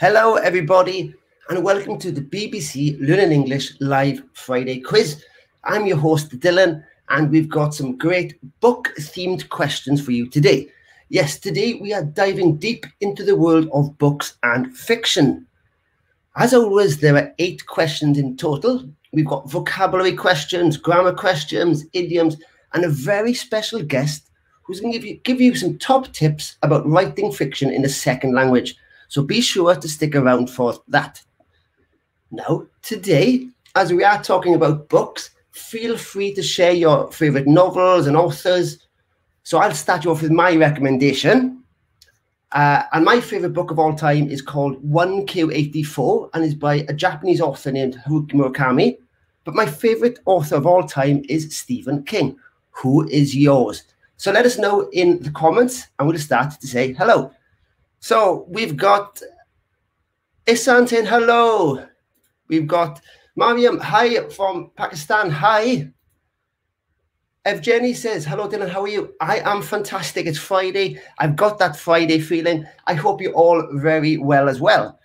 Hello, everybody, and welcome to the BBC Learning English Live Friday quiz. I'm your host, Dylan, and we've got some great book themed questions for you today. Yes, today we are diving deep into the world of books and fiction. As always, there are eight questions in total. We've got vocabulary questions, grammar questions, idioms, and a very special guest who's going to give you, give you some top tips about writing fiction in a second language. So be sure to stick around for that. Now, today, as we are talking about books, feel free to share your favorite novels and authors. So I'll start you off with my recommendation. Uh, and my favorite book of all time is called 1Q84 and is by a Japanese author named Haruki Murakami. But my favorite author of all time is Stephen King. Who is yours? So let us know in the comments and we'll start to say hello. So we've got Isan saying hello. We've got Mariam, hi from Pakistan. Hi. Evgeny says, Hello, Dylan. How are you? I am fantastic. It's Friday. I've got that Friday feeling. I hope you're all very well as well.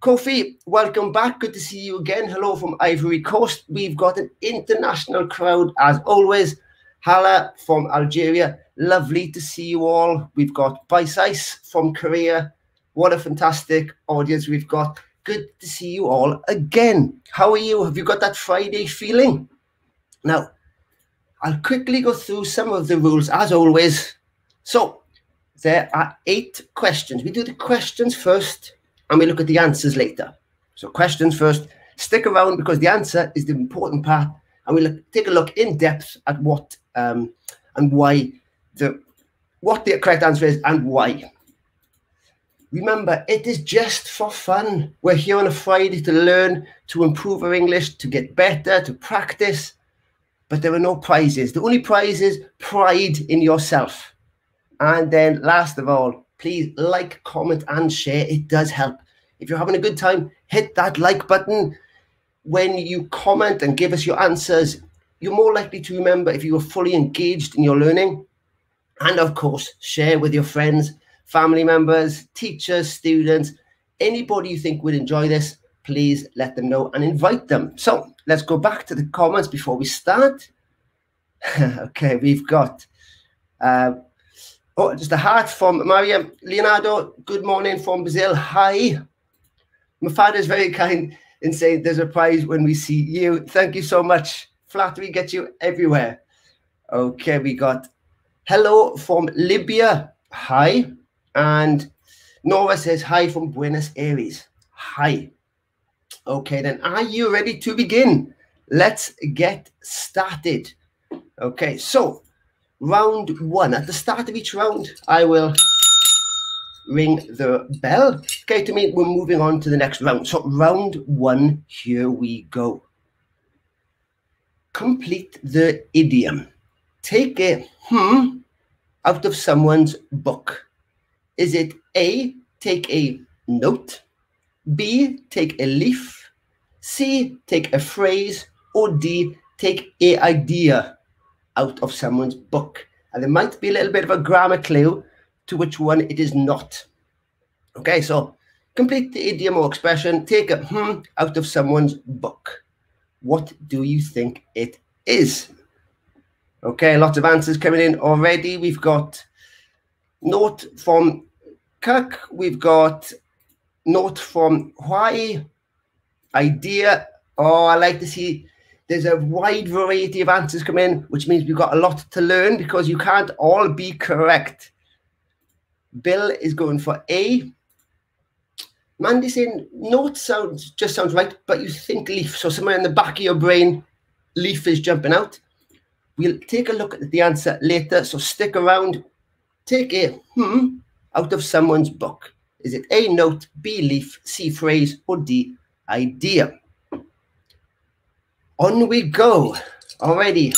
Kofi, welcome back. Good to see you again. Hello from Ivory Coast. We've got an international crowd as always. Hala from Algeria. Lovely to see you all. We've got Ice from Korea. What a fantastic audience we've got. Good to see you all again. How are you? Have you got that Friday feeling? Now, I'll quickly go through some of the rules as always. So, there are eight questions. We do the questions first and we look at the answers later. So, questions first. Stick around because the answer is the important part and we'll take a look in depth at what um, and why the what the correct answer is and why. Remember, it is just for fun. We're here on a Friday to learn, to improve our English, to get better, to practice. But there are no prizes. The only prize is pride in yourself. And then, last of all, please like, comment, and share. It does help. If you're having a good time, hit that like button. When you comment and give us your answers, you're more likely to remember if you were fully engaged in your learning. And of course, share with your friends, family members, teachers, students, anybody you think would enjoy this, please let them know and invite them. So let's go back to the comments before we start. okay, we've got uh, oh, just a heart from Maria Leonardo. Good morning from Brazil. Hi. My father is very kind in saying there's a prize when we see you. Thank you so much. Flattery gets you everywhere. Okay, we got hello from Libya. Hi. And Nora says hi from Buenos Aires. Hi. Okay, then are you ready to begin? Let's get started. Okay, so round one. At the start of each round, I will ring the bell. Okay, to me, we're moving on to the next round. So round one, here we go complete the idiom. Take a hmm out of someone's book. Is it A, take a note, B, take a leaf, C, take a phrase, or D, take a idea out of someone's book? And there might be a little bit of a grammar clue to which one it is not. Okay, so complete the idiom or expression, take a hmm out of someone's book. What do you think it is? Okay, lots of answers coming in already. We've got note from Kirk. We've got note from why idea. Oh, I like to see there's a wide variety of answers come in, which means we've got a lot to learn because you can't all be correct. Bill is going for A. Mandy saying note sounds just sounds right, but you think leaf. So somewhere in the back of your brain, leaf is jumping out. We'll take a look at the answer later. So stick around. Take a hmm out of someone's book. Is it A note, B leaf, C phrase, or D idea? On we go. Already.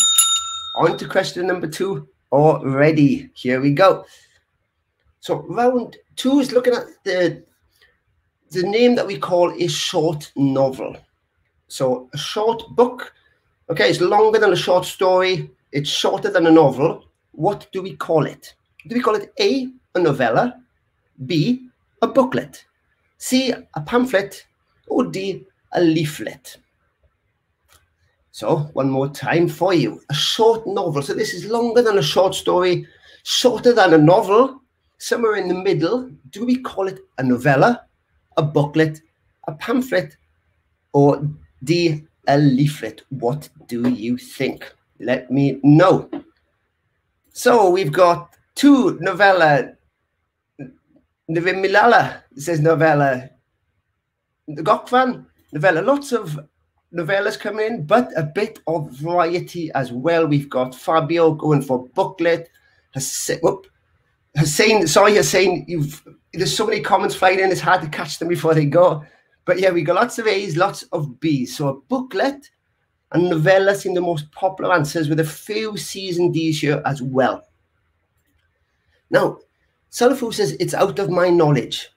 On to question number two. Already. Here we go. So round two is looking at the the name that we call a short novel. So a short book, okay, it's longer than a short story. It's shorter than a novel. What do we call it? Do we call it A, a novella, B, a booklet, C, a pamphlet, or D, a leaflet? So, one more time for you. A short novel. So, this is longer than a short story, shorter than a novel, somewhere in the middle. Do we call it a novella, a booklet, a pamphlet, or D, a leaflet? What do you think? Let me know. So, we've got two novella. Milala says novella. Gokvan novella. Lots of novellas coming in, but a bit of variety as well. We've got Fabio going for booklet. Hussein, Hussein sorry, Hussein, you've there's so many comments flying in, it's hard to catch them before they go. But yeah, we got lots of A's, lots of B's. So a booklet and novella seem the most popular answers with a few C's and D's here as well. Now, Salafu says it's out of my knowledge.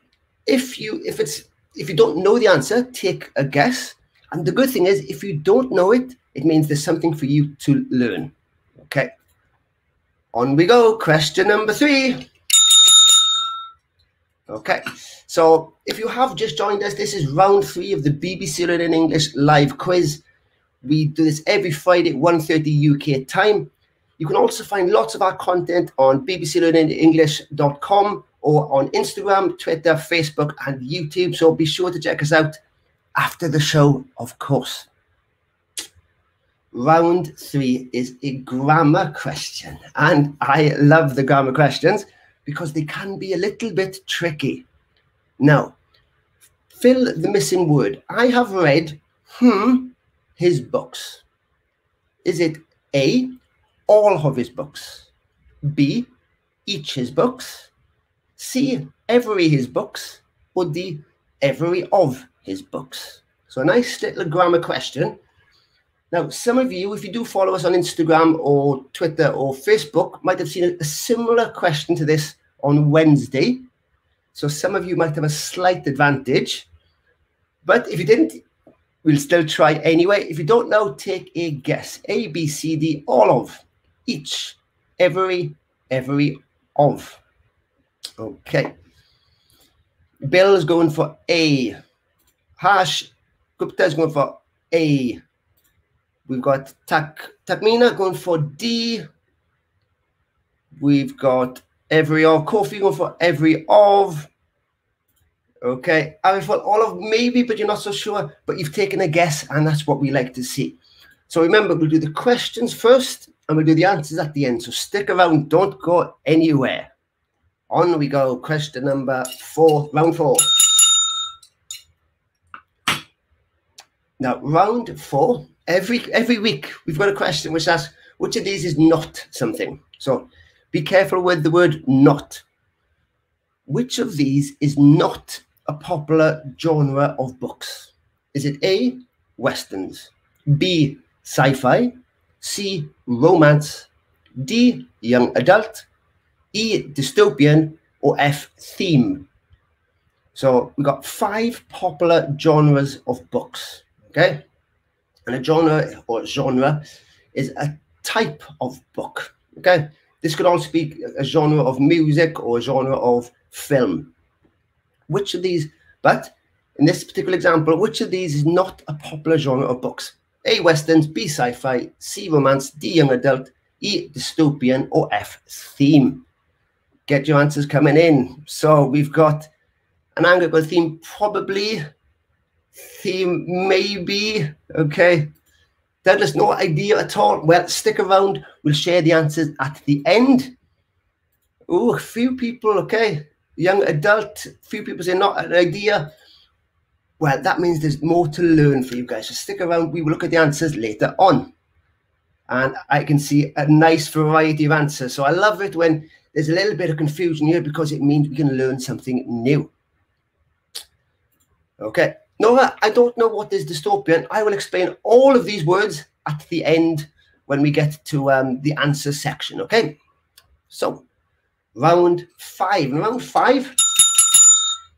If you if it's if you don't know the answer, take a guess. And the good thing is, if you don't know it, it means there's something for you to learn. Okay. On we go. Question number three. Okay. So if you have just joined us, this is round three of the BBC Learning English live quiz. We do this every Friday at 1.30 UK time. You can also find lots of our content on bbclearningenglish.com or on Instagram, Twitter, Facebook, and YouTube. So be sure to check us out after the show, of course. Round three is a grammar question. And I love the grammar questions because they can be a little bit tricky. Now, fill the missing word. I have read, hmm, his books. Is it A, all of his books? B, each his books? C, every his books? Or D, every of his books. So a nice little grammar question. Now, some of you, if you do follow us on Instagram or Twitter or Facebook, might have seen a similar question to this on Wednesday. So some of you might have a slight advantage. But if you didn't, we'll still try anyway. If you don't know, take a guess. A, B, C, D, all of, each, every, every of. Okay. Bill is going for A. Hash Gupta is going for A. We've got Tak Takmina going for D. We've got every of. Kofi for every of. Okay. I thought all of maybe, but you're not so sure. But you've taken a guess, and that's what we like to see. So remember, we'll do the questions first, and we'll do the answers at the end. So stick around. Don't go anywhere. On we go. Question number four, round four. Now, round four, every every week we've got a question which asks, which of these is not something? So be careful with the word not. Which of these is not a popular genre of books? Is it A, westerns, B, sci-fi, C, romance, D, young adult, E, dystopian, or F, theme? So we've got five popular genres of books. Okay. And a genre or genre is a type of book. Okay. This could also be a genre of music or a genre of film. Which of these, but in this particular example, which of these is not a popular genre of books? A. Westerns, B. Sci fi, C. Romance, D. Young Adult, E. Dystopian, or F. Theme. Get your answers coming in. So we've got an Anglican theme, probably theme, maybe. Okay. Douglas, no idea at all. Well, stick around. We'll share the answers at the end. Oh, a few people, okay. Young adult, few people say not an idea. Well, that means there's more to learn for you guys. So stick around. We will look at the answers later on. And I can see a nice variety of answers. So I love it when there's a little bit of confusion here because it means we can learn something new. Okay. Nora, I don't know what is dystopian. I will explain all of these words at the end when we get to um, the answer section, okay? So, round five. round five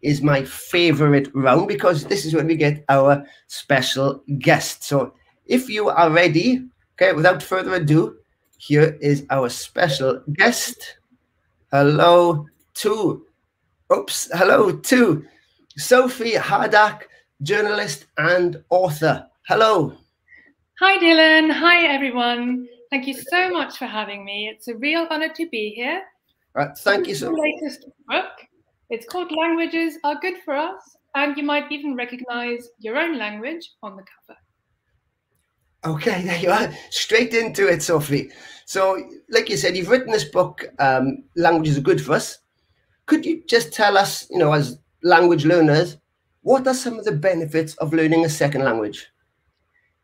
is my favorite round because this is when we get our special guest. So, if you are ready, okay, without further ado, here is our special guest. Hello to, oops, hello to Sophie Hardach, journalist and author. Hello. Hi, Dylan. Hi, everyone. Thank you so much for having me. It's a real honor to be here. Right, thank you so much. latest book. It's called Languages Are Good for Us, and you might even recognize your own language on the cover. Okay, there you are. Straight into it, Sophie. So, like you said, you've written this book, um, Languages Are Good for Us. Could you just tell us, you know, as language learners, what are some of the benefits of learning a second language?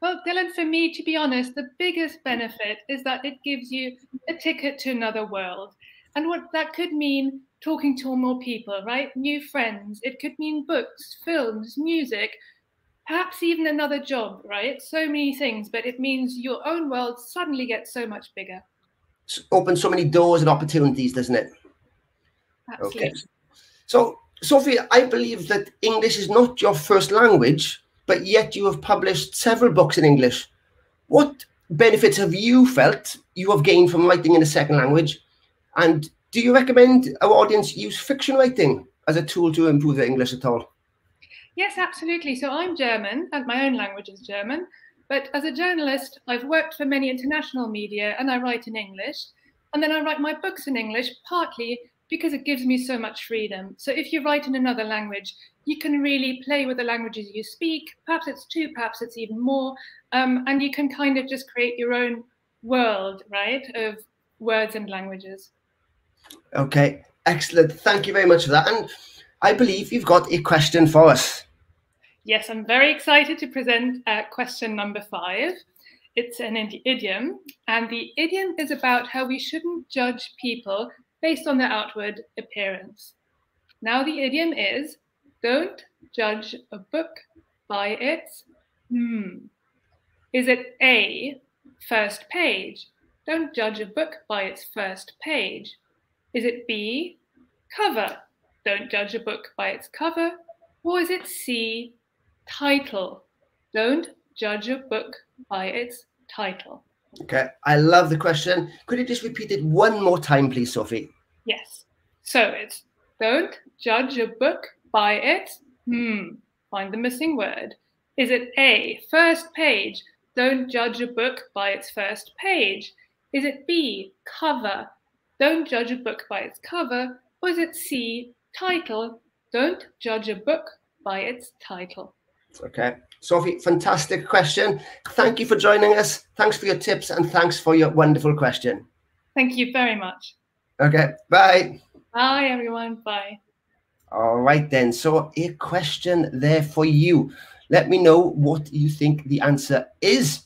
Well, Dylan, for me, to be honest, the biggest benefit is that it gives you a ticket to another world. And what that could mean talking to more people, right? New friends. It could mean books, films, music, perhaps even another job, right? So many things, but it means your own world suddenly gets so much bigger. Opens so many doors and opportunities, doesn't it? Absolutely. Okay. So, Sophie, I believe that English is not your first language but yet you have published several books in English. What benefits have you felt you have gained from writing in a second language? And do you recommend our audience use fiction writing as a tool to improve their English at all? Yes, absolutely. So I'm German, and my own language is German. But as a journalist, I've worked for many international media and I write in English. And then I write my books in English partly because it gives me so much freedom. So if you write in another language, you can really play with the languages you speak. Perhaps it's two, perhaps it's even more. Um, and you can kind of just create your own world, right, of words and languages. Okay, excellent. Thank you very much for that. And I believe you've got a question for us. Yes, I'm very excited to present uh, question number five. It's an idiom, and the idiom is about how we shouldn't judge people based on their outward appearance. Now, the idiom is don't judge a book by its hmm. Is it A, first page? Don't judge a book by its first page. Is it B, cover? Don't judge a book by its cover. Or is it C, title? Don't judge a book by its title. Okay, I love the question. Could you just repeat it one more time, please, Sophie? Yes. So it's don't judge a book by its hmm. Find the missing word. Is it A, first page? Don't judge a book by its first page. Is it B, cover? Don't judge a book by its cover. Or is it C, title? Don't judge a book by its title. Okay. Sophie, fantastic question. Thank you for joining us. Thanks for your tips and thanks for your wonderful question. Thank you very much. Okay. Bye. Bye, everyone. Bye. All right, then. So, a question there for you. Let me know what you think the answer is.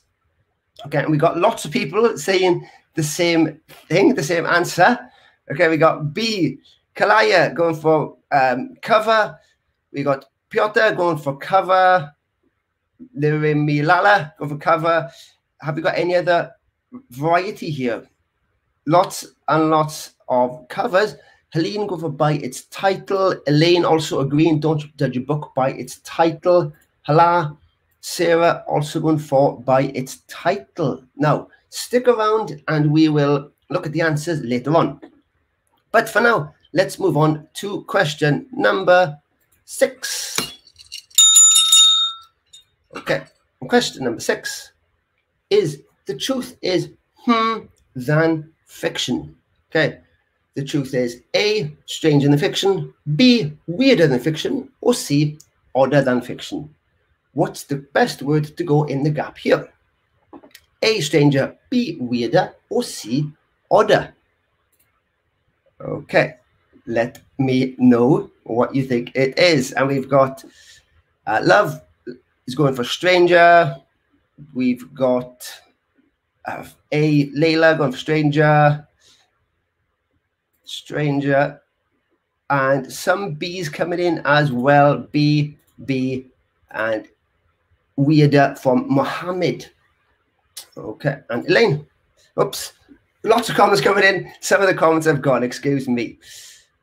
Okay, and we got lots of people saying the same thing, the same answer. Okay, we got B, Kalaya going for um, cover. We got Piotr going for cover. Lirimilala going for cover. Have you got any other variety here? Lots and lots of covers. Helene go for by its title. Elaine also agreeing, don't judge a book by its title. Hala, Sarah also going for by its title. Now, stick around and we will look at the answers later on. But for now, let's move on to question number six. Okay, question number six is the truth is hmm than fiction. Okay, the truth is A, stranger than fiction, B, weirder than fiction, or C, odder than fiction. What's the best word to go in the gap here? A, stranger, B, weirder, or C, odder? Okay, let me know what you think it is. And we've got uh, love is going for stranger. We've got uh, A, Layla going for stranger stranger, and some B's coming in as well. B, B, and weirder from Mohammed. Okay, and Elaine. Oops, lots of comments coming in. Some of the comments have gone, excuse me.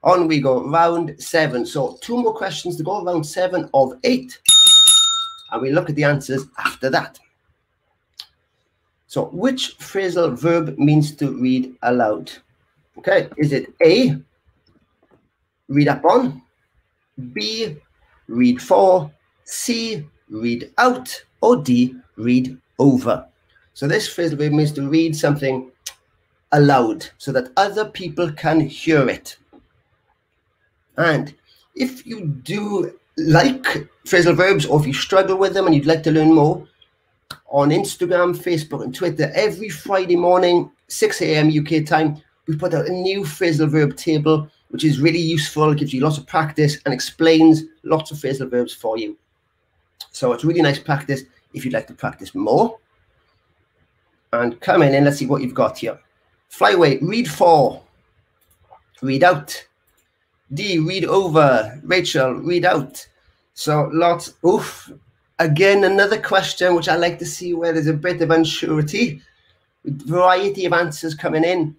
On we go, round seven. So two more questions to go, round seven of eight. And we look at the answers after that. So which phrasal verb means to read aloud? Okay, is it A, read up on, B, read for, C, read out, or D, read over. So this phrasal verb means to read something aloud so that other people can hear it. And if you do like phrasal verbs or if you struggle with them and you'd like to learn more, on Instagram, Facebook, and Twitter, every Friday morning, 6 a.m. UK time, we put out a new phrasal verb table, which is really useful, It gives you lots of practice, and explains lots of phrasal verbs for you. So it's really nice practice if you'd like to practice more. And come in and let's see what you've got here. Flyway, read for, read out. D, read over. Rachel, read out. So lots, oof. Again, another question which I like to see where there's a bit of. With variety of answers coming in.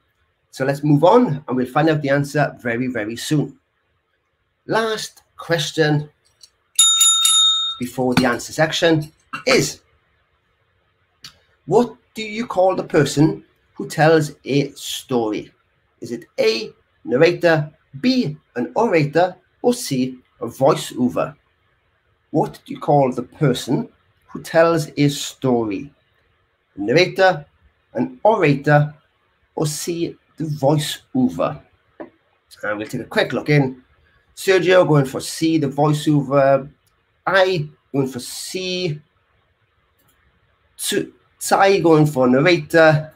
So let's move on and we'll find out the answer very, very soon. Last question before the answer section is What do you call the person who tells a story? Is it A, narrator, B, an orator, or C, a voiceover? What do you call the person who tells a story? A narrator, an orator, or C, the voiceover? And we'll take a quick look in. Sergio going for C, the voiceover. I going for C. Tsai going for narrator.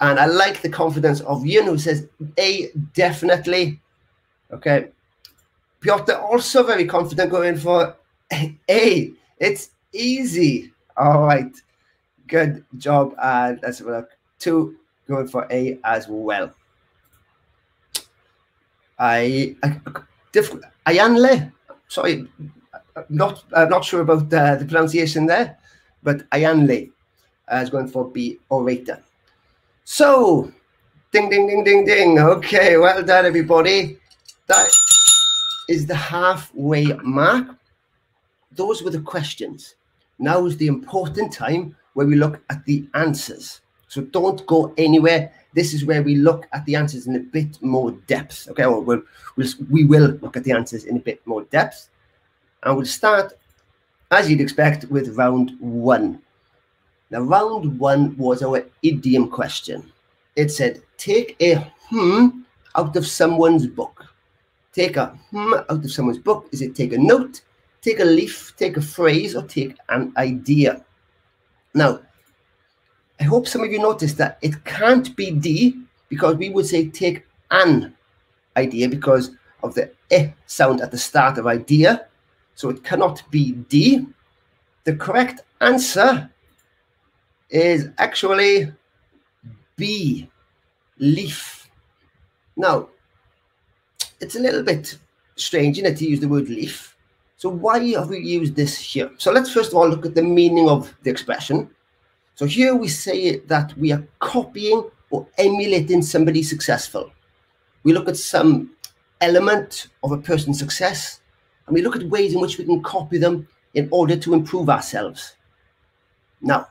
And I like the confidence of Yun, who says A, definitely. Okay. Piotr also very confident going for A. It's easy. All right. Good job. And let's have a look. Two going for A as well. I, I Ayanle, sorry, not not sure about uh, the pronunciation there, but Ayanle uh, is going for B orator. So, ding, ding, ding, ding, ding. Okay, well done, everybody. That is the halfway mark. Those were the questions. Now is the important time where we look at the answers. So don't go anywhere. This is where we look at the answers in a bit more depth. Okay, well, we'll, we'll we will look at the answers in a bit more depth. And we'll start, as you'd expect, with round one. Now, round one was our idiom question. It said, take a hmm out of someone's book take a hmm out of someone's book? Is it take a note, take a leaf, take a phrase, or take an idea? Now, I hope some of you noticed that it can't be D because we would say take an idea because of the eh sound at the start of idea. So it cannot be D. The correct answer is actually B, leaf. Now, it's a little bit strange, isn't it, to use the word leaf. So why have we used this here? So let's first of all look at the meaning of the expression. So here we say that we are copying or emulating somebody successful. We look at some element of a person's success and we look at ways in which we can copy them in order to improve ourselves. Now,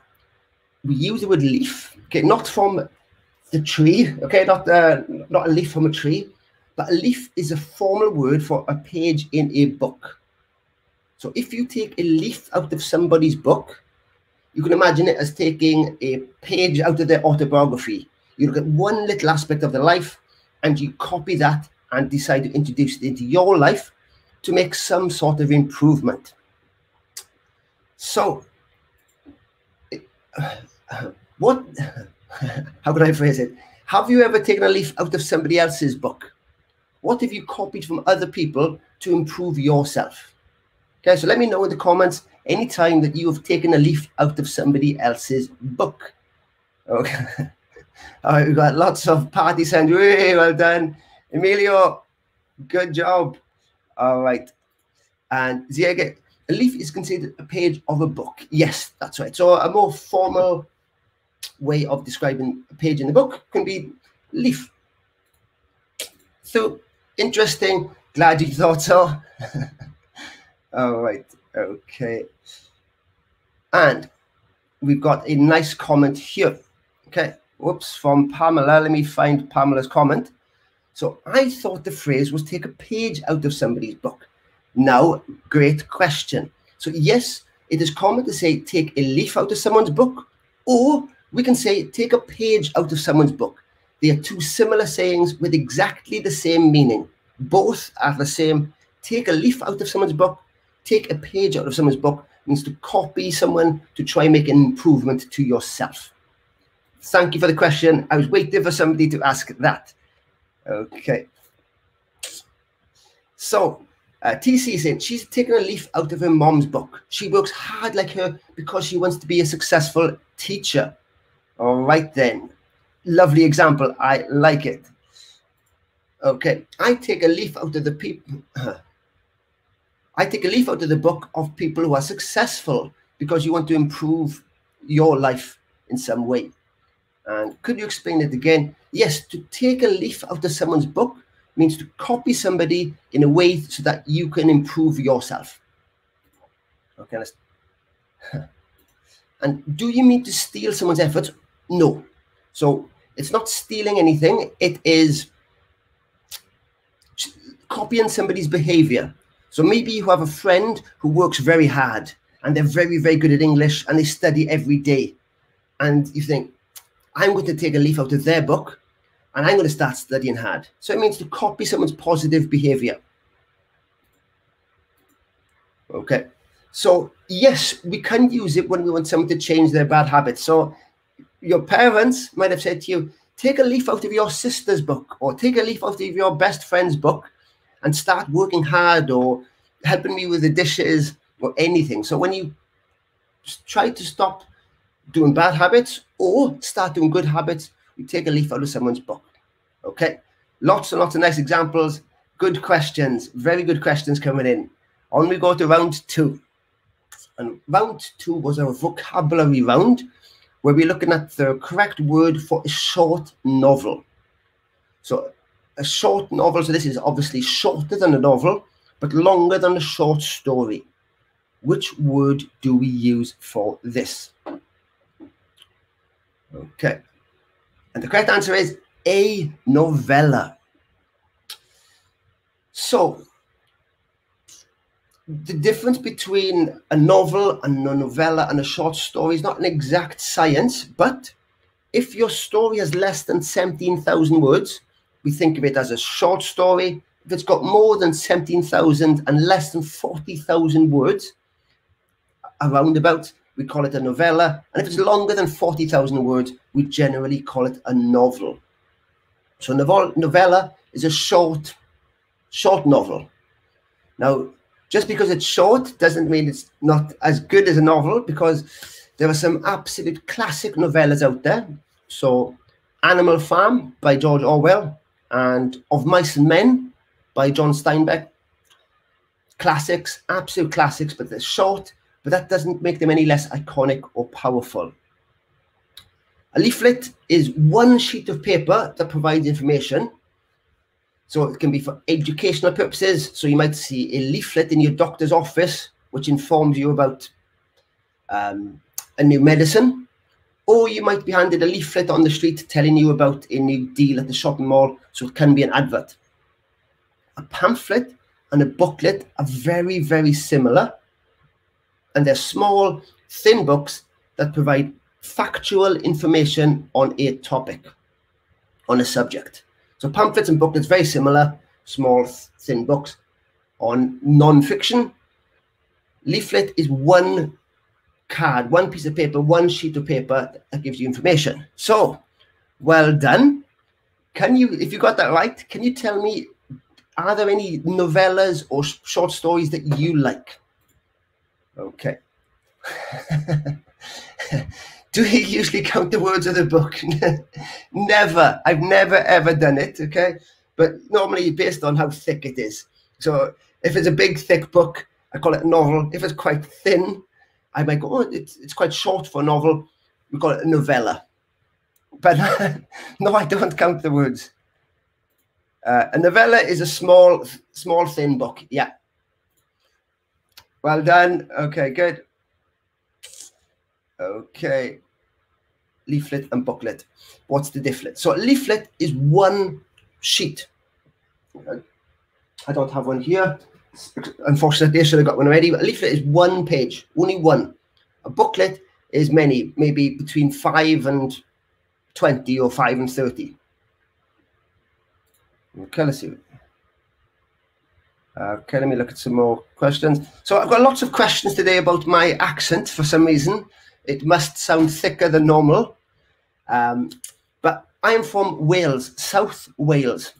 we use the word leaf, okay, not from the tree, okay, not uh, not a leaf from a tree, a leaf is a formal word for a page in a book. So if you take a leaf out of somebody's book, you can imagine it as taking a page out of their autobiography. You look at one little aspect of their life and you copy that and decide to introduce it into your life to make some sort of improvement. So, what, how can I phrase it? Have you ever taken a leaf out of somebody else's book? What have you copied from other people to improve yourself? Okay, so let me know in the comments anytime that you have taken a leaf out of somebody else's book. Okay. All right, we've got lots of party sound. Really well done. Emilio, good job. All right. And Ziege, a leaf is considered a page of a book. Yes, that's right. So a more formal way of describing a page in the book can be leaf. So interesting. Glad you thought so. All right. Okay. And we've got a nice comment here. Okay. Whoops. From Pamela. Let me find Pamela's comment. So I thought the phrase was take a page out of somebody's book. Now, great question. So, yes, it is common to say take a leaf out of someone's book, or we can say take a page out of someone's book. They are two similar sayings with exactly the same meaning. Both are the same. Take a leaf out of someone's book, take a page out of someone's book means to copy someone to try and make an improvement to yourself. Thank you for the question. I was waiting for somebody to ask that. Okay. So, uh, TC is saying she's taken a leaf out of her mom's book. She works hard like her because she wants to be a successful teacher. All right, then. Lovely example. I like it. Okay. I take a leaf out of the people. I take a leaf out of the book of people who are successful because you want to improve your life in some way. And could you explain it again? Yes, to take a leaf out of someone's book means to copy somebody in a way so that you can improve yourself. Okay. And do you mean to steal someone's efforts? No. So it's not stealing anything. It is copying somebody's behavior. So maybe you have a friend who works very hard and they're very, very good at English and they study every day. And you think, I'm going to take a leaf out of their book and I'm going to start studying hard. So it means to copy someone's positive behavior. Okay. So, yes, we can use it when we want someone to change their bad habits. So, your parents might have said to you, take a leaf out of your sister's book or take a leaf out of your best friend's book and start working hard or helping me with the dishes or anything. So, when you try to stop doing bad habits or start doing good habits, you take a leaf out of someone's book. Okay. Lots and lots of nice examples. Good questions. Very good questions coming in. On we go to round two. And round two was a vocabulary round where we're looking at the correct word for a short novel. So a short novel, so this is obviously shorter than a novel, but longer than a short story. Which word do we use for this? Okay. And the correct answer is a novella. So, the difference between a novel and a novella and a short story is not an exact science, but if your story has less than 17,000 words, we think of it as a short story. If it's got more than 17,000 and less than 40,000 words, around about, we call it a novella. And if it's longer than 40,000 words, we generally call it a novel. So novel, novella is a short, short novel. Now, just because it's short doesn't mean it's not as good as a novel because there are some absolute classic novellas out there. So Animal Farm by George Orwell and Of Mice and Men by John Steinbeck. Classics, absolute classics, but they're short but that doesn't make them any less iconic or powerful. A leaflet is one sheet of paper that provides information. So it can be for educational purposes. So you might see a leaflet in your doctor's office, which informs you about um, a new medicine. Or you might be handed a leaflet on the street telling you about a new deal at the shopping mall. So it can be an advert. A pamphlet and a booklet are very, very similar and they're small, thin books that provide factual information on a topic, on a subject. So pamphlets and booklets very similar, small, thin books. On non-fiction, leaflet is one card, one piece of paper, one sheet of paper that gives you information. So, well done. Can you, if you got that right, can you tell me, are there any novellas or short stories that you like? Okay. Do you usually count the words of the book? never. I've never ever done it. Okay. But normally based on how thick it is. So if it's a big, thick book, I call it a novel. If it's quite thin, I might go, oh, it's, it's quite short for a novel. We call it a novella. But no, I don't count the words. Uh, a novella is a small, small, thin book. Yeah. Well done. Okay, good. Okay. Leaflet and booklet. What's the difference? So a leaflet is one sheet. I don't have one here. unfortunately, I should have got one already. But a leaflet is one page, only one. A booklet is many, maybe between five and 20 or five and 30. Okay, let's see. Okay, let me look at some more questions. So I've got lots of questions today about my accent for some reason. It must sound thicker than normal. Um, but I am from Wales, South Wales.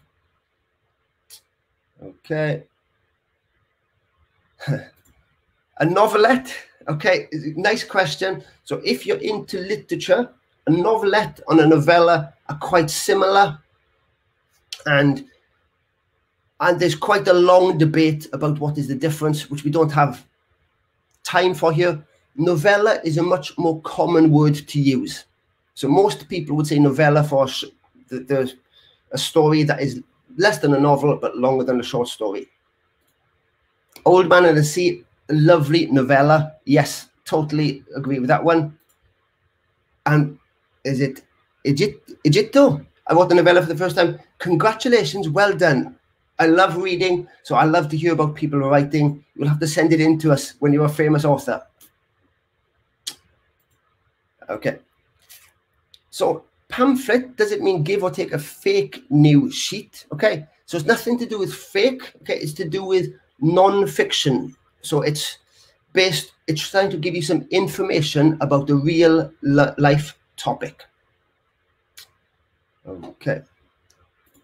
Okay. a novelette, okay, nice question. So if you're into literature, a novelette and a novella are quite similar. And and there's quite a long debate about what is the difference, which we don't have time for here. Novella is a much more common word to use. So most people would say novella for the, the, a story that is less than a novel but longer than a short story. Old Man and the Sea, lovely novella. Yes, totally agree with that one. And is it Egypt, Egypto? I wrote the novella for the first time. Congratulations, well done. I love reading, so I love to hear about people writing. You'll have to send it in to us when you're a famous author. Okay. So pamphlet, does it mean give or take a fake news sheet? Okay. So it's nothing to do with fake. Okay. It's to do with non-fiction. So it's based, it's trying to give you some information about the real life topic. Okay.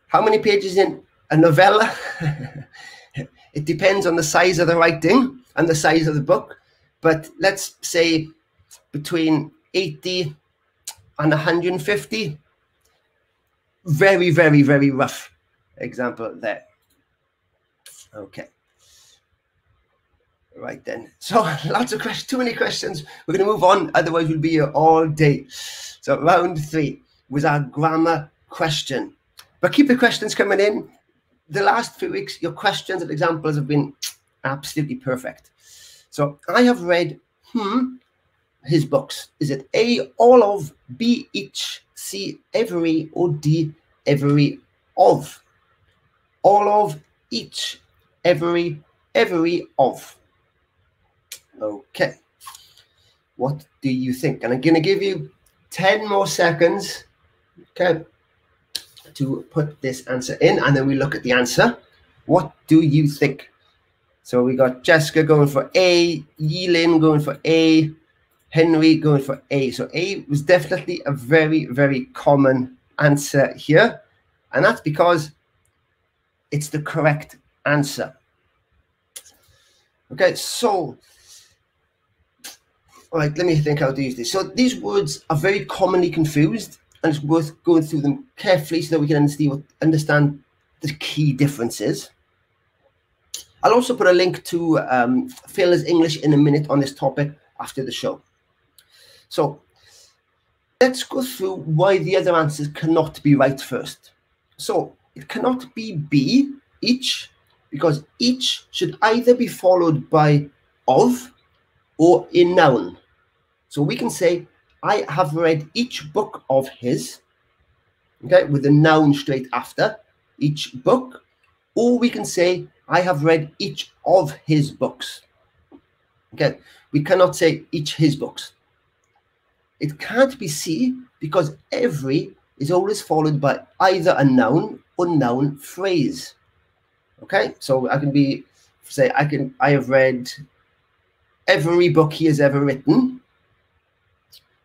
How many pages in a novella? it depends on the size of the writing and the size of the book. But let's say between 80 and 150. Very, very, very rough example there. Okay. Right then. So lots of questions, too many questions. We're going to move on, otherwise we'll be here all day. So round three was our grammar question. But keep the questions coming in. The last few weeks, your questions and examples have been absolutely perfect. So I have read hmm his books. Is it A, all of, B, each, C, every, or D, every of? All of, each, every, every of. Okay. What do you think? And I'm going to give you 10 more seconds, okay, to put this answer in, and then we look at the answer. What do you think? So we got Jessica going for A, Yilin going for A, Henry going for A. So A was definitely a very, very common answer here. And that's because it's the correct answer. Okay, so all right, let me think how to use this. So these words are very commonly confused, and it's worth going through them carefully so that we can understand, understand the key differences. I'll also put a link to um, Phil's English in a minute on this topic after the show. So let's go through why the other answers cannot be right first. So it cannot be B, each, because each should either be followed by of or a noun. So we can say, I have read each book of his, okay, with the noun straight after each book. Or we can say, I have read each of his books. Okay, we cannot say each his books. It can't be C because every is always followed by either a noun or noun phrase. Okay, so I can be say I can I have read every book he has ever written,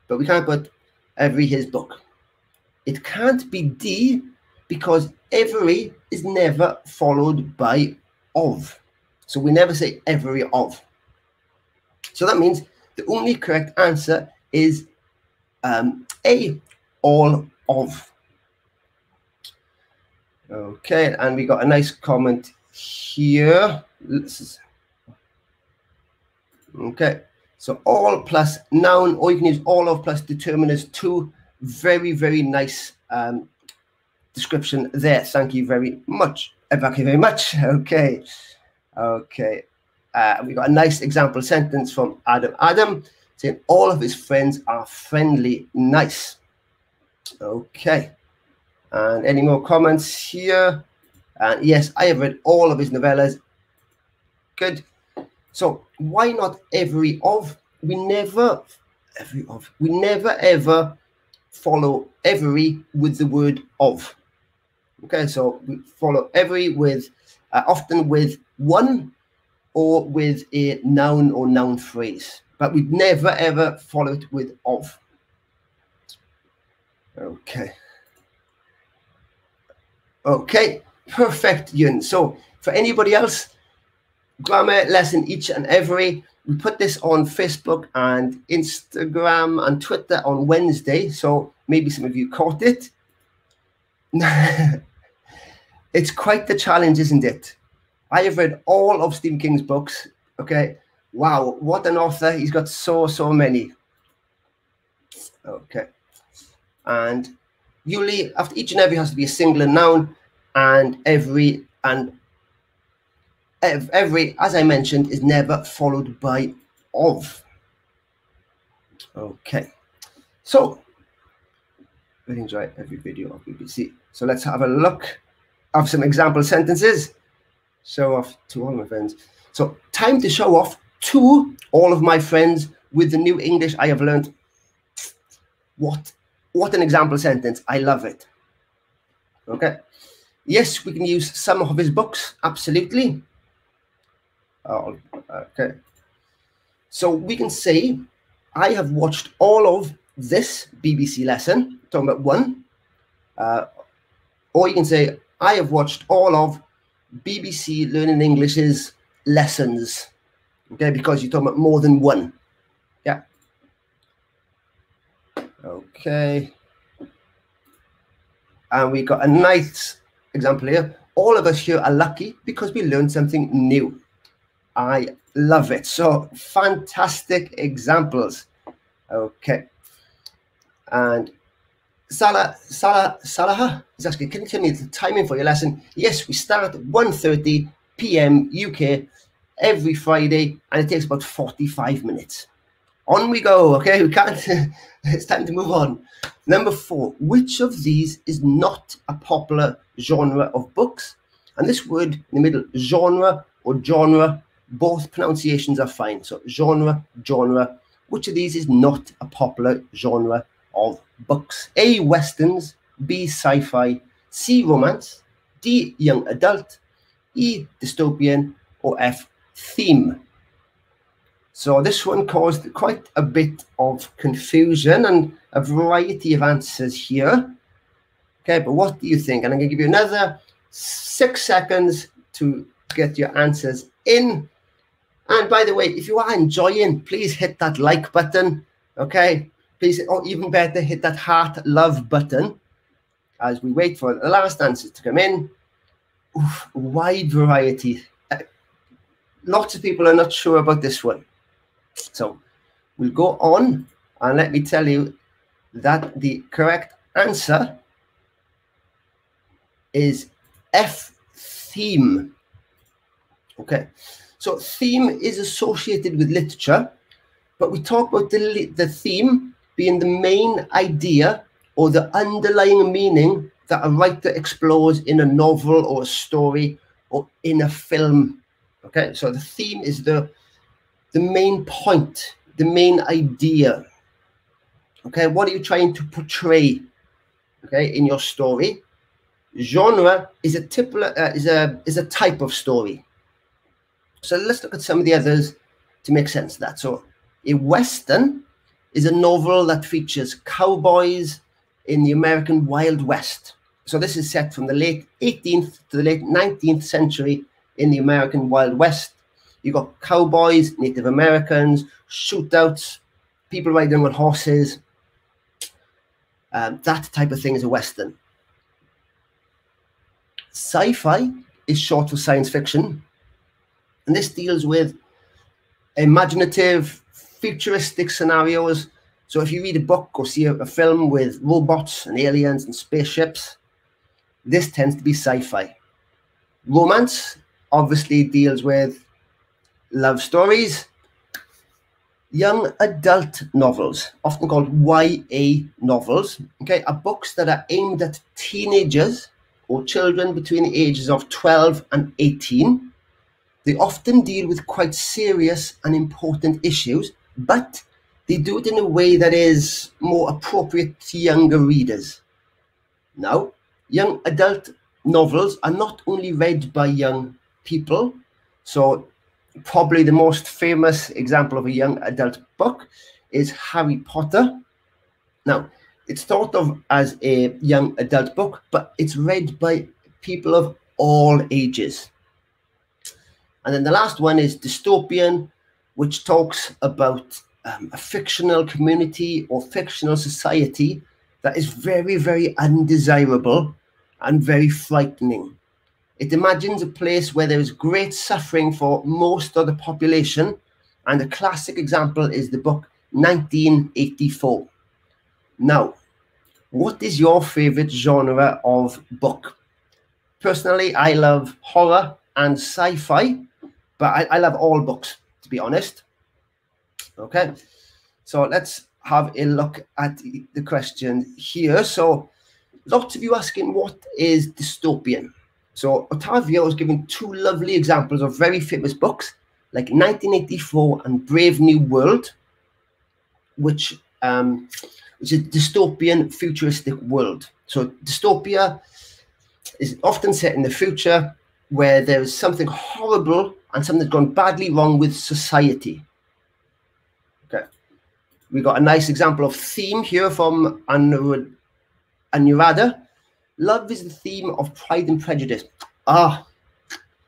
but we can't put every his book. It can't be D because every is never followed by of. So we never say every of. So that means the only correct answer is um, A, all of. Okay, and we got a nice comment here. Okay, so all plus noun, or you can use all of plus determiners two. Very, very nice um, description there. Thank you very much. Uh, thank you very much. Okay, okay. Uh, we got a nice example sentence from Adam. Adam, saying all of his friends are friendly, nice. Okay. And any more comments here? And yes, I have read all of his novellas. Good. So why not every of? We never every of. We never ever follow every with the word of. Okay, so we follow every with uh, often with one or with a noun or noun phrase, but we'd never ever follow it with of. Okay. Okay, perfect, Yun. So for anybody else, grammar lesson each and every. We put this on Facebook and Instagram and Twitter on Wednesday. So maybe some of you caught it. it's quite the challenge, isn't it? I have read all of Stephen King's books. Okay. Wow, what an author. He's got so, so many. Okay. And usually after each and every has to be a singular noun and every and every, as I mentioned, is never followed by of. Okay. So everything's right, every video of BBC. So let's have a look of some example sentences. Show off to all my friends. So time to show off to all of my friends with the new English I have learned. What what an example sentence. I love it. Okay. Yes, we can use some of his books. Absolutely. Oh, okay. So we can say, I have watched all of this BBC lesson, talking about one. Uh, or you can say, I have watched all of BBC Learning English's lessons. Okay, because you're talking about more than one. Yeah. Okay. And we got a nice example here. All of us here are lucky because we learned something new. I love it. So fantastic examples. Okay. And Salah, Salah, Salah is asking, can you tell me the timing for your lesson? Yes, we start at 1.30 p.m. UK every Friday, and it takes about 45 minutes. On we go, okay? We can't, it's time to move on. Number four, which of these is not a popular genre of books? And this word in the middle, genre or genre, both pronunciations are fine. So genre, genre. Which of these is not a popular genre of books? A. Westerns, B. Sci-fi, C. Romance, D. Young adult, E. Dystopian, or F. Theme. So this one caused quite a bit of confusion and a variety of answers here. Okay, but what do you think? And I'm going to give you another six seconds to get your answers in. And by the way, if you are enjoying, please hit that like button. Okay, please, or even better, hit that heart love button as we wait for the last answers to come in. Oof, wide variety. Lots of people are not sure about this one. So we'll go on and let me tell you that the correct answer is F theme. Okay, so theme is associated with literature, but we talk about the, the theme being the main idea or the underlying meaning that a writer explores in a novel or a story or in a film. Okay, so the theme is the the main point, the main idea. Okay, what are you trying to portray? Okay, in your story, genre is a typical uh, is a is a type of story. So let's look at some of the others to make sense of that. So a western is a novel that features cowboys in the American Wild West. So this is set from the late 18th to the late 19th century in the American Wild West. You got cowboys, Native Americans, shootouts, people riding on horses. Um, that type of thing is a Western. Sci fi is short for science fiction, and this deals with imaginative, futuristic scenarios. So if you read a book or see a, a film with robots and aliens and spaceships, this tends to be sci fi. Romance obviously deals with love stories, young adult novels, often called YA novels, okay, are books that are aimed at teenagers or children between the ages of 12 and 18. They often deal with quite serious and important issues, but they do it in a way that is more appropriate to younger readers. Now, young adult novels are not only read by young people, so probably the most famous example of a young adult book is Harry Potter. Now, it's thought of as a young adult book, but it's read by people of all ages. And then the last one is Dystopian, which talks about um, a fictional community or fictional society that is very, very undesirable and very frightening. It imagines a place where there is great suffering for most of the population, and a classic example is the book 1984. Now, what is your favorite genre of book? Personally, I love horror and sci fi, but I, I love all books, to be honest. Okay, so let's have a look at the question here. So, lots of you asking what is dystopian. So, Ottavio has given two lovely examples of very famous books like 1984 and Brave New World, which um, is a dystopian futuristic world. So, dystopia is often set in the future where there is something horrible and something's gone badly wrong with society. Okay. We got a nice example of theme here from Anurada. Love is the theme of Pride and Prejudice. Ah,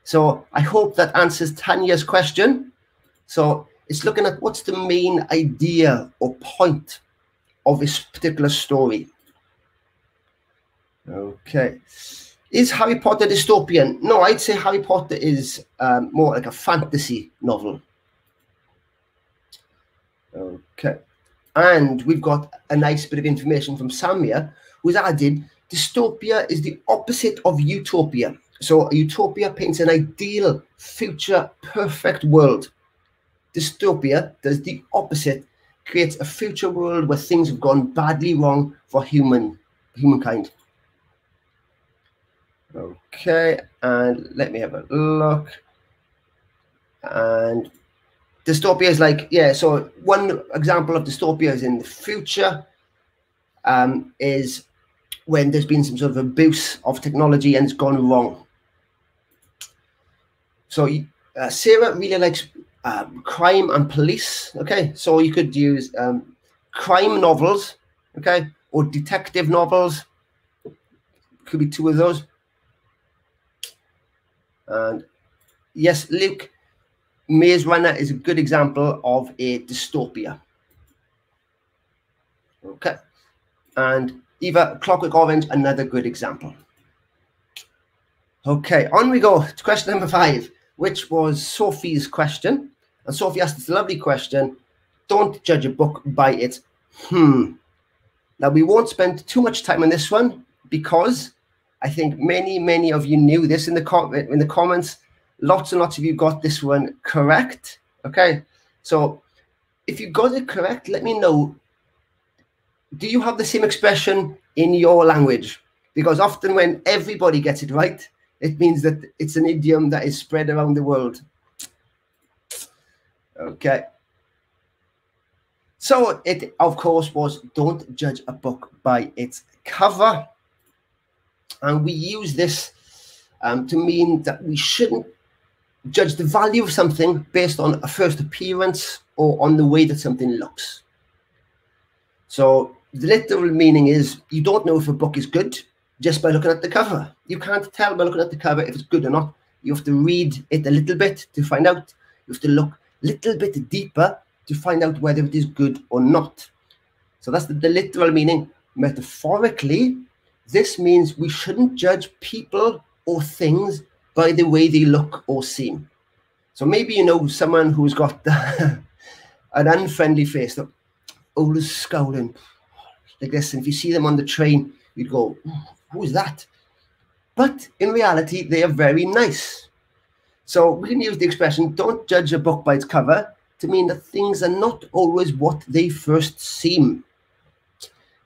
so I hope that answers Tanya's question. So it's looking at what's the main idea or point of this particular story. Okay. Is Harry Potter dystopian? No, I'd say Harry Potter is um, more like a fantasy novel. Okay. And we've got a nice bit of information from Samia, who's added dystopia is the opposite of utopia. So utopia paints an ideal, future, perfect world. Dystopia does the opposite, creates a future world where things have gone badly wrong for human humankind. Okay, and let me have a look. And dystopia is like, yeah, so one example of dystopia is in the future um, is when there's been some sort of abuse of technology and it's gone wrong. So uh, Sarah really likes um, crime and police. Okay, so you could use um, crime novels, okay, or detective novels. Could be two of those. And yes, Luke, Maze Runner is a good example of a dystopia. Okay. And Eva, Clockwork Orange, another good example. Okay, on we go to question number five, which was Sophie's question. And Sophie asked this lovely question Don't judge a book by its hmm. Now, we won't spend too much time on this one because I think many, many of you knew this in the com- in the comments. Lots and lots of you got this one correct. Okay, so if you got it correct, let me know. Do you have the same expression in your language? Because often when everybody gets it right, it means that it's an idiom that is spread around the world. Okay. So it, of course, was don't judge a book by its cover. And we use this um, to mean that we shouldn't judge the value of something based on a first appearance or on the way that something looks. So the literal meaning is you don't know if a book is good just by looking at the cover. You can't tell by looking at the cover if it's good or not. You have to read it a little bit to find out. You have to look a little bit deeper to find out whether it is good or not. So that's the, the literal meaning. Metaphorically, this means we shouldn't judge people or things by the way they look or seem. So maybe you know someone who's got an unfriendly face, that always scowling like this. And if you see them on the train, you'd go, who's that? But in reality, they are very nice. So we can use the expression, don't judge a book by its cover, to mean that things are not always what they first seem.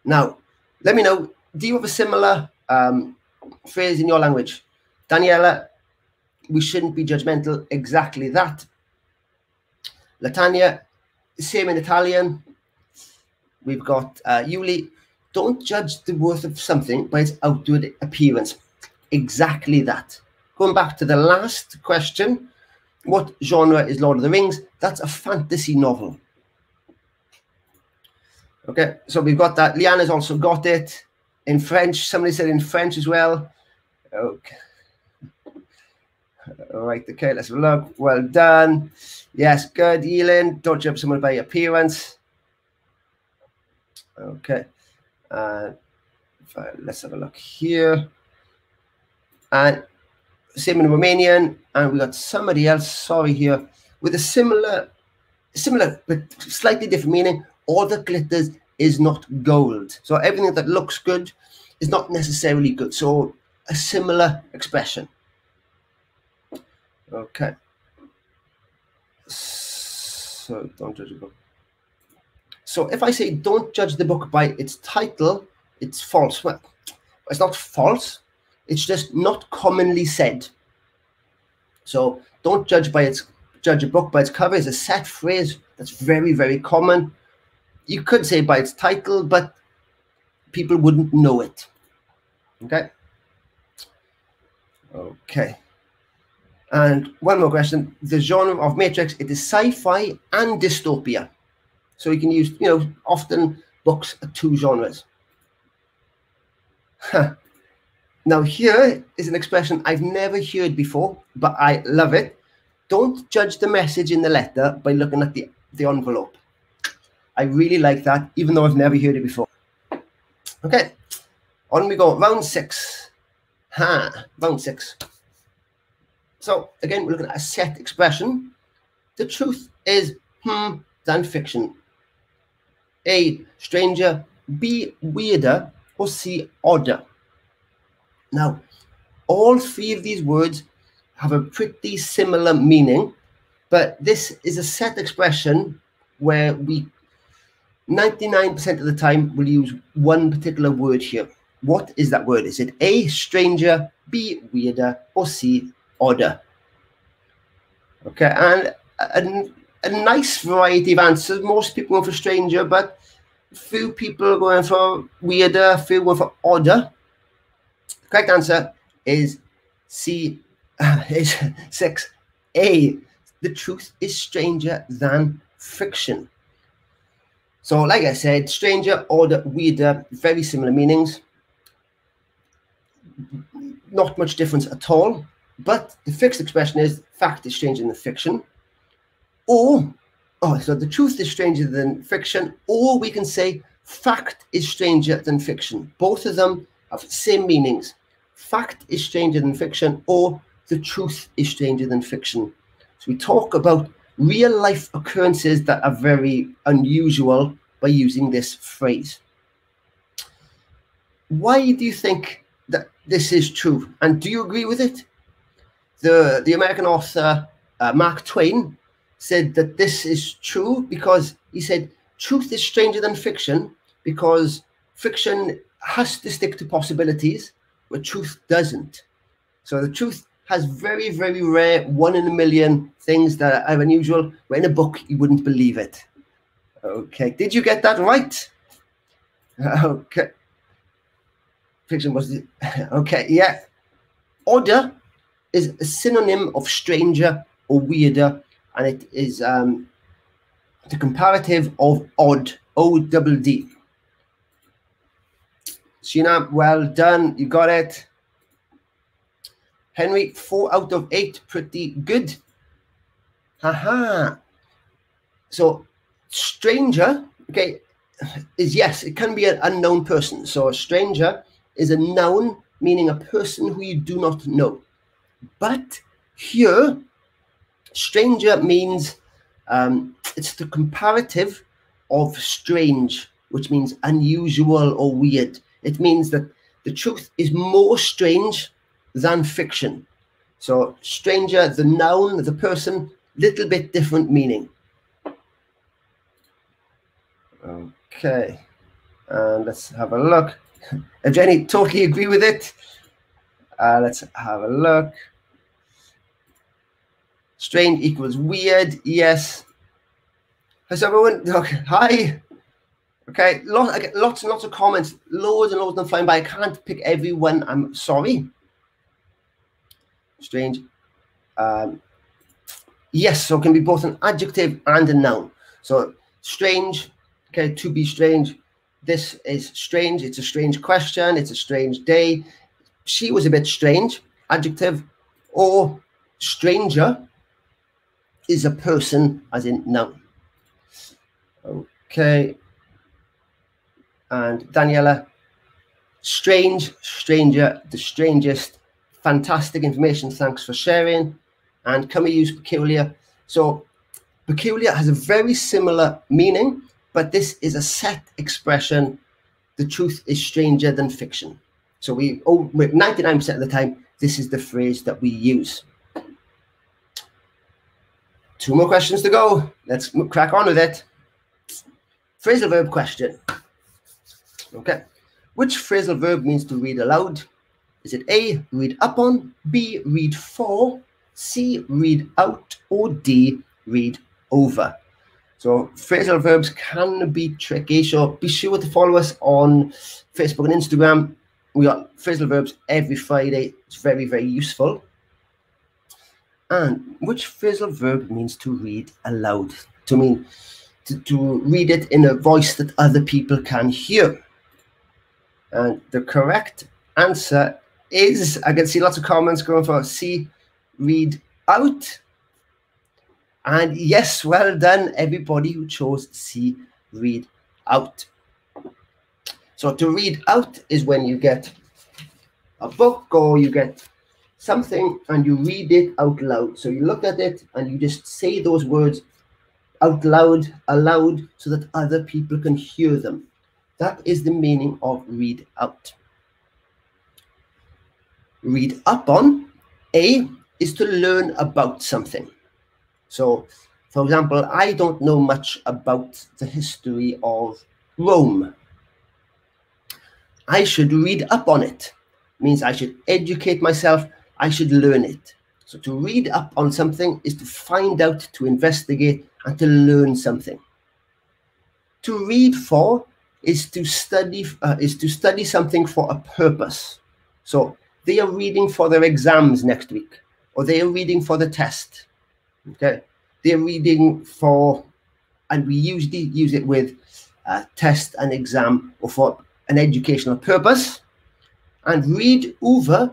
Now, let me know do you have a similar um, phrase in your language? Daniela, we shouldn't be judgmental. Exactly that. Latanya, same in Italian. We've got uh, Yuli. Don't judge the worth of something by its outward appearance. Exactly that. Going back to the last question, what genre is Lord of the Rings? That's a fantasy novel. Okay, so we've got that. Liana's also got it in French. Somebody said in French as well. Okay. All right, okay, let's look. Well done. Yes, good, Elin. Don't judge someone by appearance. Okay. Uh, let's have a look here. And same in Romanian. And we got somebody else, sorry, here, with a similar, similar but slightly different meaning. All that glitters is not gold. So everything that looks good is not necessarily good. So a similar expression. Okay. So don't judge a book. So if I say don't judge the book by its title, it's false. Well, it's not false. It's just not commonly said. So don't judge by its judge a book by its cover is a set phrase that's very, very common. You could say by its title, but people wouldn't know it. Okay. Okay. And one more question. The genre of Matrix, it is sci-fi and dystopia. So you can use, you know, often books are two genres. now here is an expression I've never heard before, but I love it. Don't judge the message in the letter by looking at the, the envelope. I really like that, even though I've never heard it before. Okay, on we go. Round six. Ha, round six. So again, we're looking at a set expression. The truth is hmm than fiction. A, stranger. B, weirder. Or C, odder. Now, all three of these words have a pretty similar meaning, but this is a set expression where we 99% of the time will use one particular word here. What is that word? Is it A, stranger, B, weirder, or C, odder? Okay, and a, a nice variety of answers. Most people go for stranger, but few people are going for weirder, few going for odder. Correct answer is C, is 6A. The truth is stranger than fiction. So, like I said, stranger, odder, weirder, very similar meanings. Not much difference at all. But the fixed expression is fact is stranger than fiction. Or, oh, so the truth is stranger than fiction. Or we can say fact is stranger than fiction. Both of them have same meanings. Fact is stranger than fiction, or the truth is stranger than fiction. So we talk about real life occurrences that are very unusual by using this phrase. Why do you think that this is true? And do you agree with it? the the American author uh, Mark Twain said that this is true because he said truth is stranger than fiction because fiction has to stick to possibilities, but truth doesn't. So the truth has very, very rare, one in a million things that are unusual. Where in a book you wouldn't believe it. Okay, did you get that right? Okay. Fiction was okay, yeah. Order is a synonym of stranger or weirder, and it is um, the comparative of odd, O double D. Sheena, well done, you got it. Henry, four out of eight, pretty good. Haha. So, stranger, okay, is yes, it can be an unknown person. So, a stranger is a noun meaning a person who you do not know. But here, stranger means um, it's the comparative of strange, which means unusual or weird. It means that the truth is more strange than fiction. So, stranger, the noun, the person, little bit different meaning. Okay, and let's have a look. If Jenny totally agree with it. Uh, let's have a look. Strange equals weird. Yes. Has everyone? Okay. Hi. Okay. I get lots and lots of comments. Loads and loads of them flying by. I can't pick everyone. I'm sorry. Strange. Um, yes. So it can be both an adjective and a noun. So strange. Okay. To be strange. This is strange. It's a strange question. It's a strange day. She was a bit strange. Adjective. Or stranger is a person, as in noun. Okay. And Daniela, strange, stranger, the strangest, fantastic information. Thanks for sharing. And can we use peculiar? So, peculiar has a very similar meaning, but this is a set expression. The truth is stranger than fiction. So, we, oh, 99% of the time, this is the phrase that we use. Two more questions to go. Let's crack on with it. Phrasal verb question. Okay. Which phrasal verb means to read aloud? Is it A, read up on, B, read for, C, read out, or D, read over? So phrasal verbs can be tricky. So be sure to follow us on Facebook and Instagram. We got phrasal verbs every Friday. It's very, very useful. And which phrasal verb means to read aloud? To mean to, to read it in a voice that other people can hear. And the correct answer is I can see lots of comments going for C, read out. And yes, well done, everybody who chose C, read out. So to read out is when you get a book or you get something and you read it out loud. So you look at it and you just say those words out loud, aloud, so that other people can hear them. That is the meaning of read out. Read up on, A, is to learn about something. So, for example, I don't know much about the history of Rome. I should read up on it. Means I should educate myself I should learn it. So to read up on something is to find out, to investigate, and to learn something. To read for is to study uh, is to study something for a purpose. So they are reading for their exams next week, or they are reading for the test. Okay, they're reading for, and we usually use it with test and exam or for an educational purpose. And read over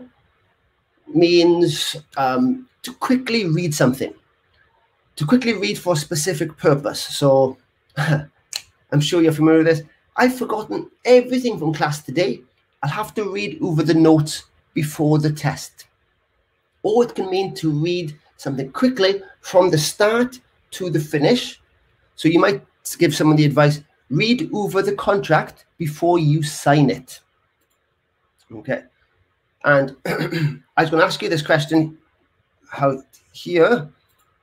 means um, to quickly read something, to quickly read for a specific purpose. So I'm sure you're familiar with this. I've forgotten everything from class today. I'll have to read over the notes before the test. Or it can mean to read something quickly from the start to the finish. So you might give someone the advice read over the contract before you sign it. Okay. And I was going to ask you this question how here,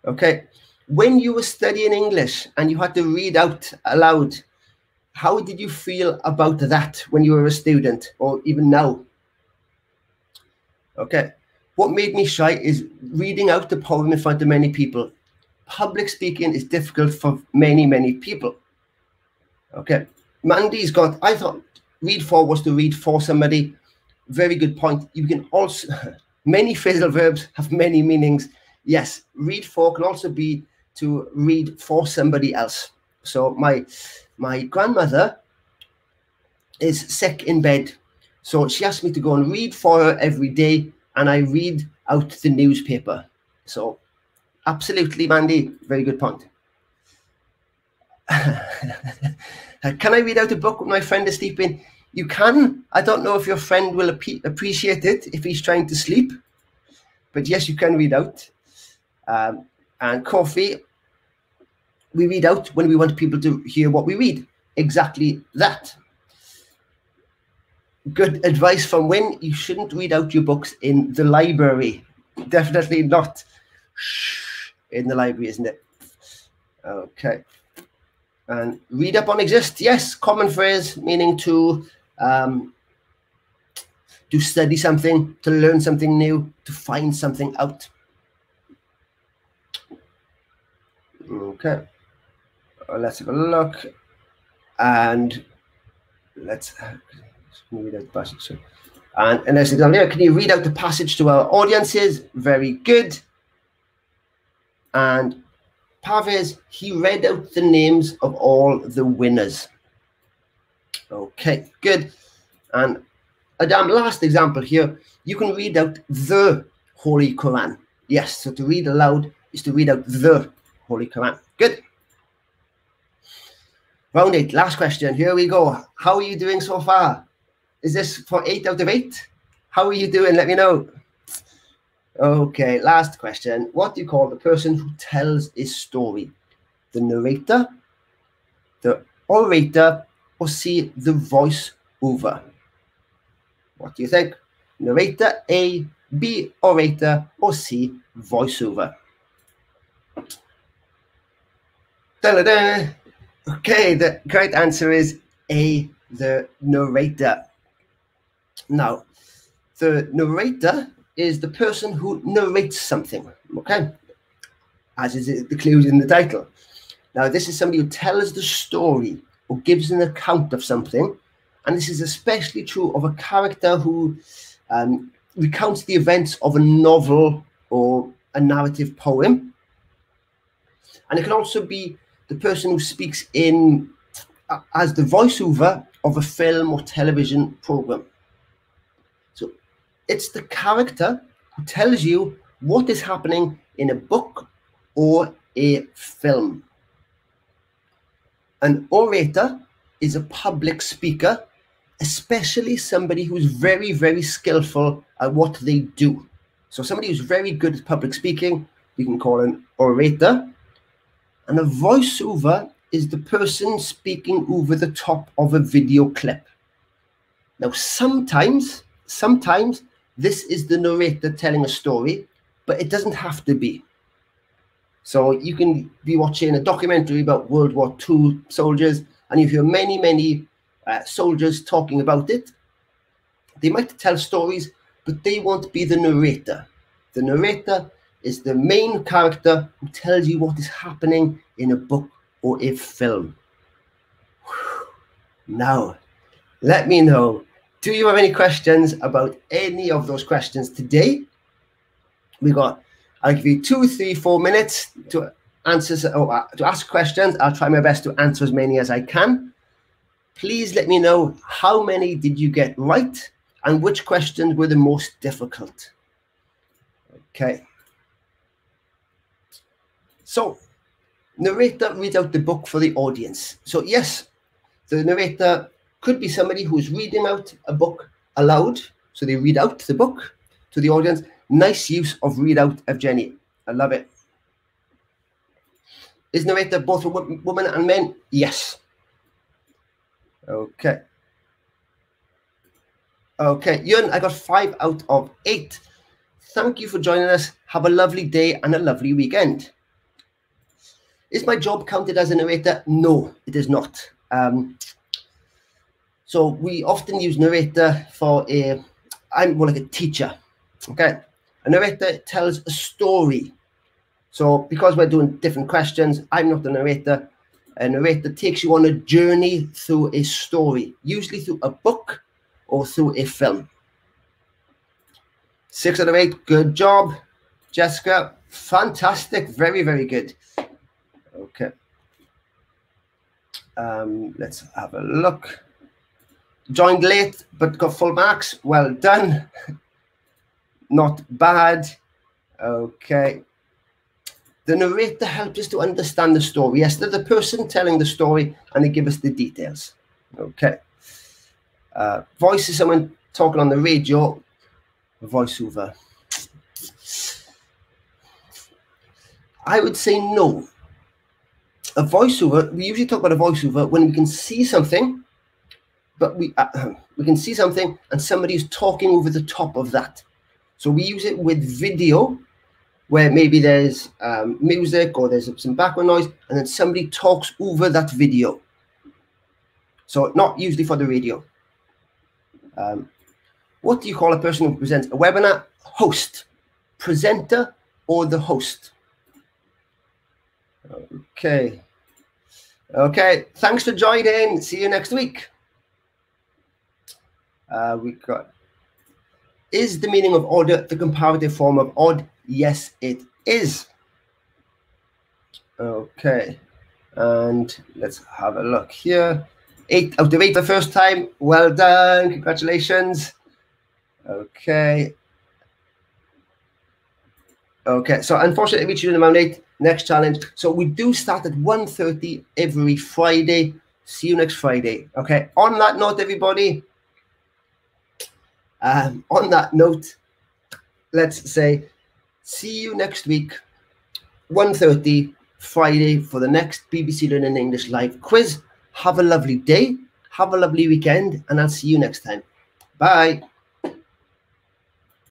okay, when you were studying English and you had to read out aloud, how did you feel about that when you were a student or even now? Okay, what made me shy is reading out the poem in front of many people. Public speaking is difficult for many, many people. Okay, Mandy's got, I thought read for was to read for somebody very good point. You can also, many phrasal verbs have many meanings. Yes, read for can also be to read for somebody else. So my my grandmother is sick in bed. So she asked me to go and read for her every day, and I read out the newspaper. So absolutely, Mandy, very good point. Can I read out a book when my friend is sleeping? You can. I don't know if your friend will ap- appreciate it if he's trying to sleep, but yes, you can read out. Um, and coffee, we read out when we want people to hear what we read. Exactly that. Good advice from Win. You shouldn't read out your books in the library. Definitely not in the library, isn't it? Okay. And read up on exist. Yes, common phrase meaning to um, to study something, to learn something new, to find something out. Okay. Uh, let's have a look. And let's read the passage. And, and there's an Can you read out the passage to our audiences? Very good. And Paves, he read out the names of all the winners. Okay, good. And Adam, last example here, you can read out the Holy Quran. Yes, so to read aloud is to read out the Holy Quran. Good. Round eight, last question. Here we go. How are you doing so far? Is this for eight out of eight? How are you doing? Let me know. Okay, last question. What do you call the person who tells a story? The narrator, the orator, or see the voice over? What do you think? Narrator A, B, orator, or C, voiceover? Da-da-da. Okay, the correct answer is A, the narrator. Now, the narrator is the person who narrates something, okay? As is the clues in the title. Now, this is somebody who tells the story gives an account of something. And this is especially true of a character who um, recounts the events of a novel or a narrative poem. And it can also be the person who speaks in uh, as the voiceover of a film or television program. So it's the character who tells you what is happening in a book or a film. An orator is a public speaker, especially somebody who's very, very skillful at what they do. So somebody who's very good at public speaking, you can call an orator. And a voiceover is the person speaking over the top of a video clip. Now, sometimes, sometimes this is the narrator telling a story, but it doesn't have to be. So you can be watching a documentary about World War II soldiers, and you hear many, many uh, soldiers talking about it. They might tell stories, but they won't be the narrator. The narrator is the main character who tells you what is happening in a book or a film. Now, let me know. Do you have any questions about any of those questions today? We got, I'll give you two, three, four minutes to answer or uh, to ask questions. I'll try my best to answer as many as I can. Please let me know how many did you get right and which questions were the most difficult. Okay. So, narrator read out the book for the audience. So, yes, the narrator could be somebody who's reading out a book aloud. So, they read out the book to the audience. Nice use of read out of Jenny. I love it. Is narrator both for women and men? Yes. Okay. Okay, Yun, I got five out of eight. Thank you for joining us. Have a lovely day and a lovely weekend. Is my job counted as a narrator? No, it is not. Um, so we often use narrator for a, I'm more like a teacher. Okay. A narrator tells a story. So because we're doing different questions, I'm not the narrator. A narrator takes you on a journey through a story, usually through a book or through a film. Six out of eight. Good job, Jessica. Fantastic. Very, very good. Okay. Um, let's have a look. Joined late, but got full marks. Well done. Not bad. Okay. The narrator helps us to understand the story. Yes, they're the person telling the story and they give us the details. Okay. Uh, voice is someone talking on the radio. Voiceover. I would say no a voiceover, we usually talk about a voiceover when we can see something, but we uh, we can see something and somebody is talking over the top of that. So we use it with video, where maybe there's um, music or there's some background noise, and then somebody talks over that video. So not usually for the radio. Um, what do you call a person who presents a webinar? Host, presenter, or the host? Okay. Okay. Thanks for joining. See you next week. Uh, we got is the meaning of order the comparative form of odd? Yes, it is. Okay. And let's have a look here. Eight out of eight the first time. Well done. Congratulations. Okay. Okay, so unfortunately we choose around eight. Next challenge. So we do start at 1.30 every Friday. See you next Friday. Okay. On that note, everybody. Um, on that note, let's say see you next week, 1.30 Friday for the next BBC Learning English live quiz. Have a lovely day. Have a lovely weekend, and I'll see you next time. Bye.